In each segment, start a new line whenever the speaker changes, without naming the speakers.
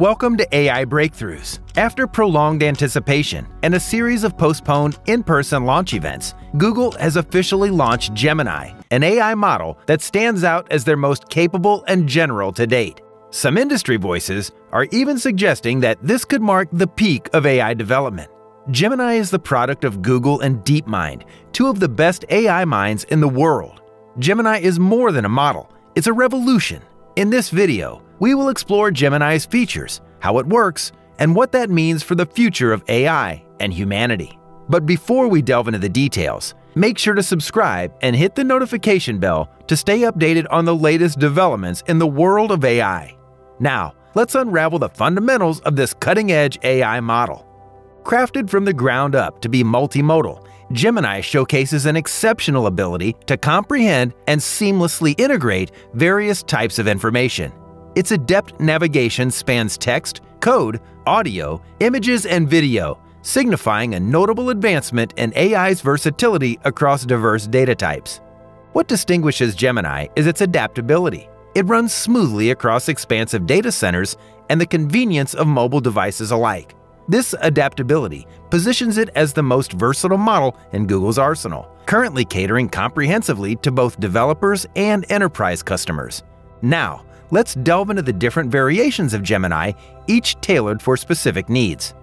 Welcome to AI Breakthroughs. After prolonged anticipation and a series of postponed in person launch events, Google has officially launched Gemini, an AI model that stands out as their most capable and general to date. Some industry voices are even suggesting that this could mark the peak of AI development. Gemini is the product of Google and DeepMind, two of the best AI minds in the world. Gemini is more than a model, it's a revolution. In this video, we will explore Gemini's features, how it works, and what that means for the future of AI and humanity. But before we delve into the details, make sure to subscribe and hit the notification bell to stay updated on the latest developments in the world of AI. Now, let's unravel the fundamentals of this cutting-edge AI model. Crafted from the ground up to be multimodal, Gemini showcases an exceptional ability to comprehend and seamlessly integrate various types of information. Its adept navigation spans text, code, audio, images, and video, signifying a notable advancement in AI's versatility across diverse data types. What distinguishes Gemini is its adaptability. It runs smoothly across expansive data centers and the convenience of mobile devices alike. This adaptability positions it as the most versatile model in Google's arsenal, currently catering comprehensively to both developers and enterprise customers. Now, let's delve into the different variations of Gemini, each tailored for specific needs.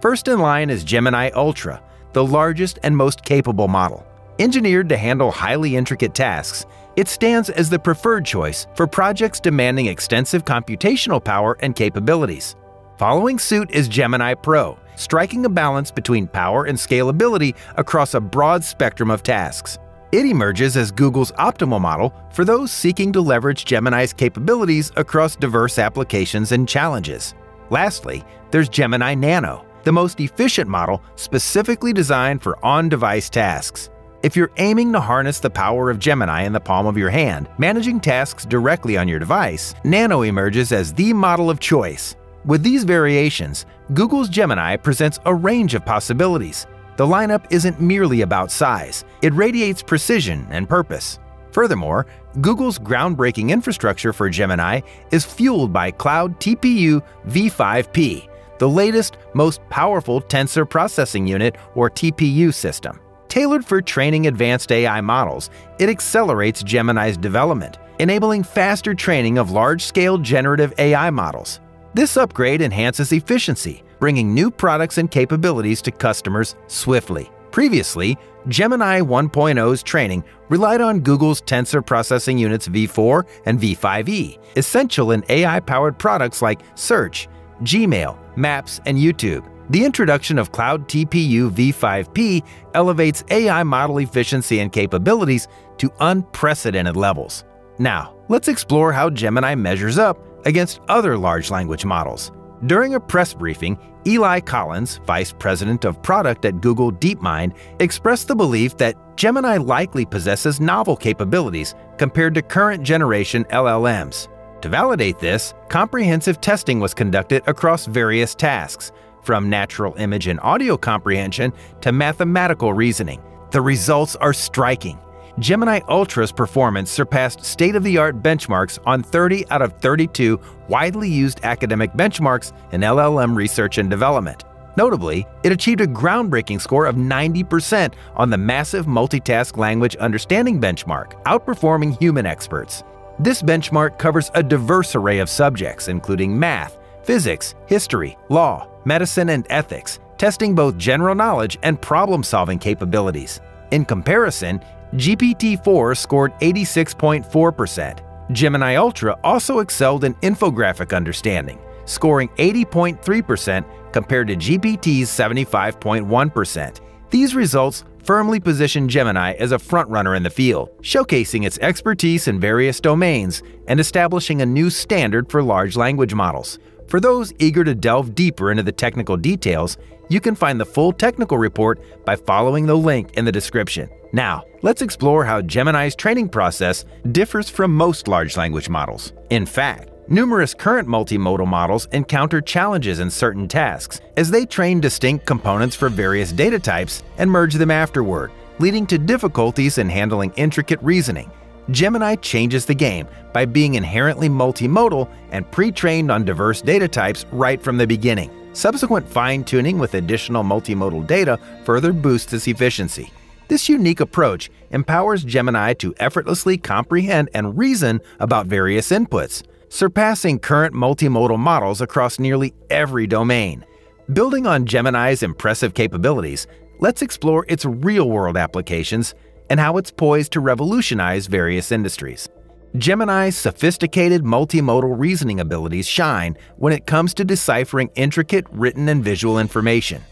First in line is Gemini Ultra, the largest and most capable model. Engineered to handle highly intricate tasks, it stands as the preferred choice for projects demanding extensive computational power and capabilities. Following suit is Gemini Pro, striking a balance between power and scalability across a broad spectrum of tasks. It emerges as Google's optimal model for those seeking to leverage Gemini's capabilities across diverse applications and challenges. Lastly, there's Gemini Nano, the most efficient model specifically designed for on-device tasks. If you're aiming to harness the power of Gemini in the palm of your hand, managing tasks directly on your device, Nano emerges as the model of choice. With these variations, Google's Gemini presents a range of possibilities, the lineup isn't merely about size, it radiates precision and purpose. Furthermore, Google's groundbreaking infrastructure for Gemini is fueled by Cloud TPU v5p, the latest, most powerful tensor processing unit or TPU system. Tailored for training advanced AI models, it accelerates Gemini's development, enabling faster training of large-scale generative AI models. This upgrade enhances efficiency, bringing new products and capabilities to customers swiftly. Previously, Gemini 1.0's training relied on Google's Tensor Processing Units V4 and V5e, essential in AI-powered products like Search, Gmail, Maps, and YouTube. The introduction of Cloud TPU v5p elevates AI model efficiency and capabilities to unprecedented levels. Now, let's explore how Gemini measures up against other large language models. During a press briefing, Eli Collins, Vice President of Product at Google DeepMind, expressed the belief that Gemini likely possesses novel capabilities compared to current generation LLMs. To validate this, comprehensive testing was conducted across various tasks, from natural image and audio comprehension to mathematical reasoning. The results are striking. Gemini Ultra's performance surpassed state-of-the-art benchmarks on 30 out of 32 widely used academic benchmarks in LLM research and development. Notably, it achieved a groundbreaking score of 90% on the massive multitask language understanding benchmark, outperforming human experts. This benchmark covers a diverse array of subjects, including math, physics, history, law, medicine, and ethics, testing both general knowledge and problem-solving capabilities. In comparison, GPT-4 scored 86.4%. Gemini Ultra also excelled in infographic understanding, scoring 80.3% compared to GPT's 75.1%. These results firmly position Gemini as a frontrunner in the field, showcasing its expertise in various domains and establishing a new standard for large language models. For those eager to delve deeper into the technical details, you can find the full technical report by following the link in the description. Now, let's explore how Gemini's training process differs from most large language models. In fact, numerous current multimodal models encounter challenges in certain tasks as they train distinct components for various data types and merge them afterward, leading to difficulties in handling intricate reasoning. Gemini changes the game by being inherently multimodal and pre-trained on diverse data types right from the beginning. Subsequent fine-tuning with additional multimodal data further boosts its efficiency. This unique approach empowers Gemini to effortlessly comprehend and reason about various inputs, surpassing current multimodal models across nearly every domain. Building on Gemini's impressive capabilities, let's explore its real-world applications and how it's poised to revolutionize various industries. Gemini's sophisticated multimodal reasoning abilities shine when it comes to deciphering intricate written and visual information.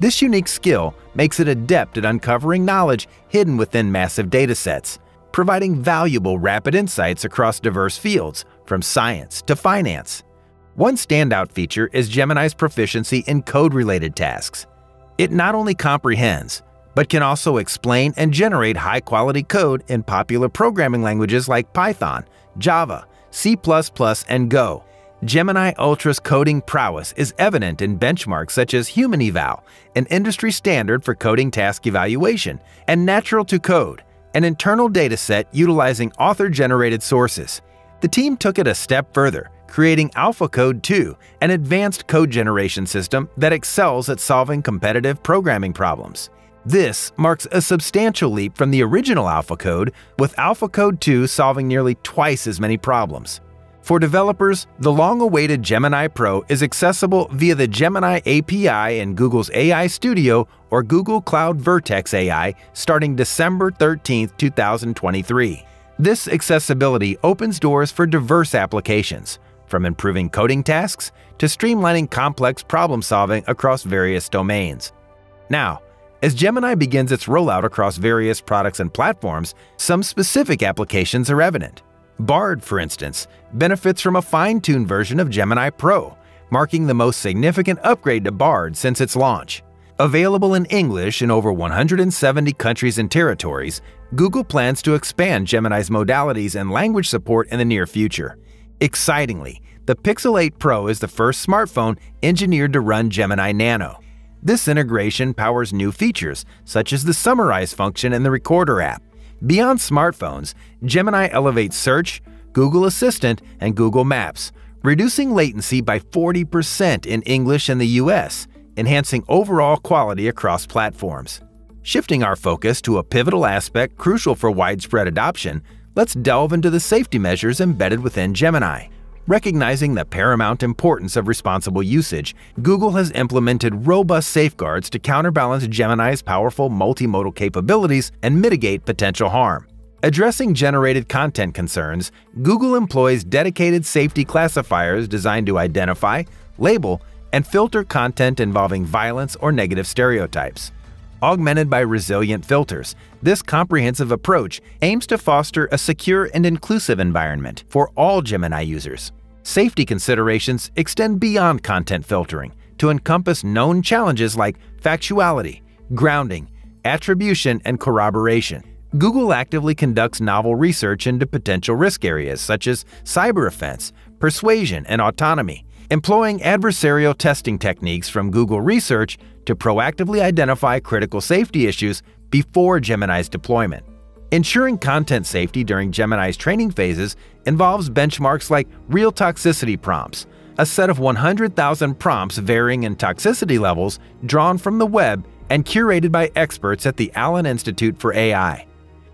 This unique skill makes it adept at uncovering knowledge hidden within massive datasets, providing valuable rapid insights across diverse fields, from science to finance. One standout feature is Gemini's proficiency in code-related tasks. It not only comprehends, but can also explain and generate high-quality code in popular programming languages like Python, Java, C++, and Go. Gemini Ultra's coding prowess is evident in benchmarks such as Human Eval, an industry standard for coding task evaluation, and Natural to Code, an internal dataset utilizing author-generated sources. The team took it a step further, creating AlphaCode 2, an advanced code generation system that excels at solving competitive programming problems. This marks a substantial leap from the original Alpha Code, with Alpha Code 2 solving nearly twice as many problems. For developers, the long-awaited Gemini Pro is accessible via the Gemini API in Google's AI Studio or Google Cloud Vertex AI starting December 13, 2023. This accessibility opens doors for diverse applications, from improving coding tasks to streamlining complex problem-solving across various domains. Now, as Gemini begins its rollout across various products and platforms, some specific applications are evident. Bard, for instance, benefits from a fine-tuned version of Gemini Pro, marking the most significant upgrade to Bard since its launch. Available in English in over 170 countries and territories, Google plans to expand Gemini's modalities and language support in the near future. Excitingly, the Pixel 8 Pro is the first smartphone engineered to run Gemini Nano. This integration powers new features, such as the Summarize function in the Recorder app. Beyond smartphones, Gemini elevates Search, Google Assistant, and Google Maps, reducing latency by 40% in English and the US, enhancing overall quality across platforms. Shifting our focus to a pivotal aspect crucial for widespread adoption, let's delve into the safety measures embedded within Gemini. Recognizing the paramount importance of responsible usage, Google has implemented robust safeguards to counterbalance Gemini's powerful multimodal capabilities and mitigate potential harm. Addressing generated content concerns, Google employs dedicated safety classifiers designed to identify, label, and filter content involving violence or negative stereotypes. Augmented by resilient filters, this comprehensive approach aims to foster a secure and inclusive environment for all Gemini users. Safety considerations extend beyond content filtering to encompass known challenges like factuality, grounding, attribution, and corroboration. Google actively conducts novel research into potential risk areas such as cyber offense, persuasion, and autonomy, employing adversarial testing techniques from Google Research to proactively identify critical safety issues before Gemini's deployment. Ensuring content safety during Gemini's training phases involves benchmarks like real toxicity prompts, a set of 100,000 prompts varying in toxicity levels drawn from the web and curated by experts at the Allen Institute for AI.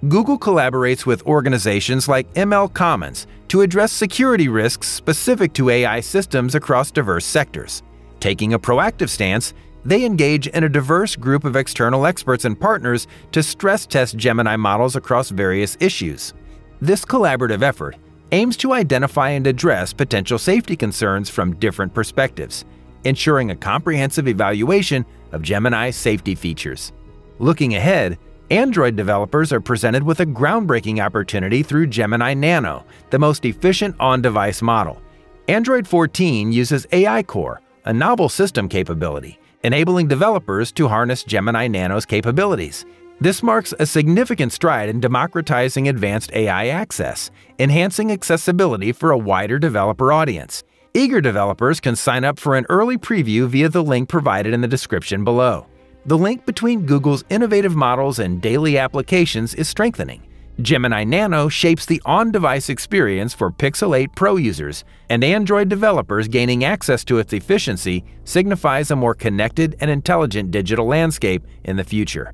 Google collaborates with organizations like ML Commons to address security risks specific to AI systems across diverse sectors. Taking a proactive stance, they engage in a diverse group of external experts and partners to stress test Gemini models across various issues. This collaborative effort aims to identify and address potential safety concerns from different perspectives, ensuring a comprehensive evaluation of Gemini's safety features. Looking ahead, Android developers are presented with a groundbreaking opportunity through Gemini Nano, the most efficient on-device model. Android 14 uses AI Core, a novel system capability, enabling developers to harness Gemini Nano's capabilities. This marks a significant stride in democratizing advanced AI access, enhancing accessibility for a wider developer audience. Eager developers can sign up for an early preview via the link provided in the description below. The link between Google's innovative models and daily applications is strengthening. Gemini Nano shapes the on device experience for Pixel 8 Pro users, and Android developers gaining access to its efficiency signifies a more connected and intelligent digital landscape in the future.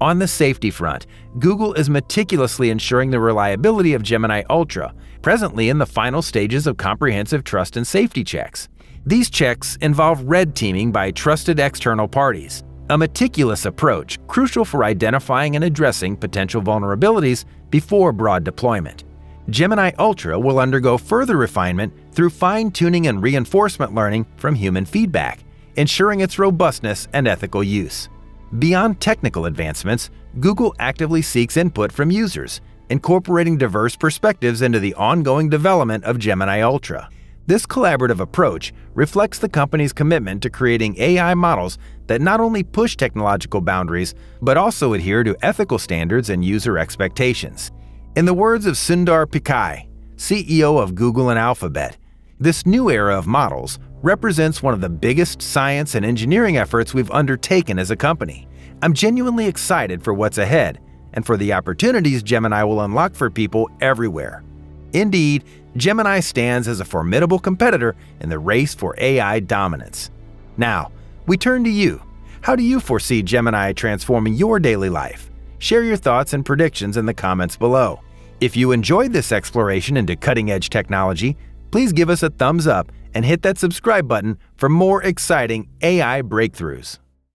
On the safety front, Google is meticulously ensuring the reliability of Gemini Ultra, presently in the final stages of comprehensive trust and safety checks. These checks involve red teaming by trusted external parties, a meticulous approach crucial for identifying and addressing potential vulnerabilities before broad deployment. Gemini Ultra will undergo further refinement through fine-tuning and reinforcement learning from human feedback, ensuring its robustness and ethical use. Beyond technical advancements, Google actively seeks input from users, incorporating diverse perspectives into the ongoing development of Gemini Ultra. This collaborative approach reflects the company's commitment to creating AI models that not only push technological boundaries, but also adhere to ethical standards and user expectations. In the words of Sundar Pichai, CEO of Google and Alphabet, this new era of models represents one of the biggest science and engineering efforts we've undertaken as a company. I'm genuinely excited for what's ahead and for the opportunities Gemini will unlock for people everywhere. Indeed, Gemini stands as a formidable competitor in the race for AI dominance. Now, we turn to you. How do you foresee Gemini transforming your daily life? Share your thoughts and predictions in the comments below. If you enjoyed this exploration into cutting-edge technology, please give us a thumbs up and hit that subscribe button for more exciting AI breakthroughs.